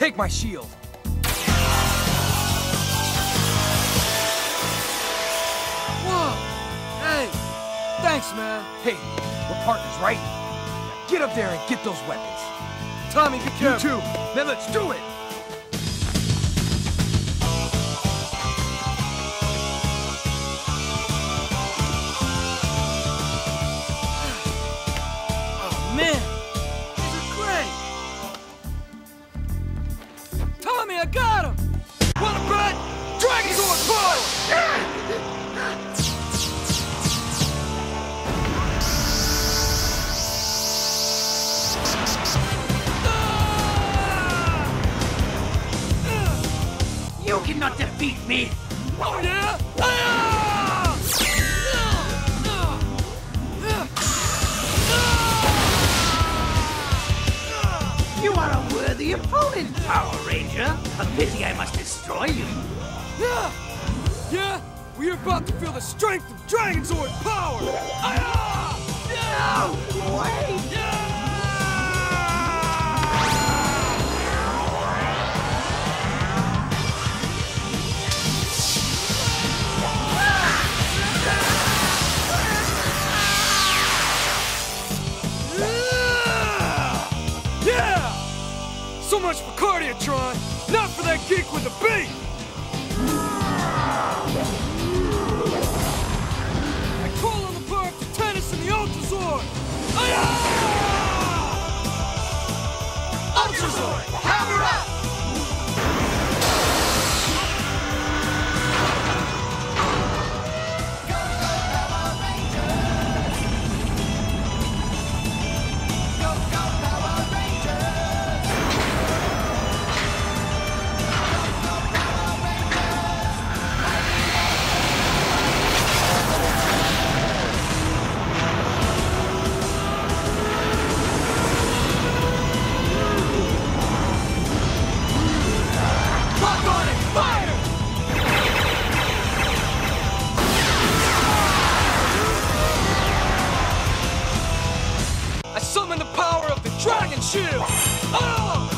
Take my shield. Whoa! Hey! Thanks, man. Hey, we're partners, right? Now get up there and get those weapons. Tommy, be careful. You too. Then let's do it. Got him! Wanna bet? Dragon Sword Power! You cannot defeat me! Oh, yeah? Ah! You are a worthy opponent, Power Ranger! A pity I must destroy you! Yeah! Yeah? We're about to feel the strength of Dragonzord power! So much for Cardiotron, not for that geek with the beat! I call on the power of Titanus and the Ultrazord! Aya! Ultrazord, Summon the power of the Dragon Shield! Ah!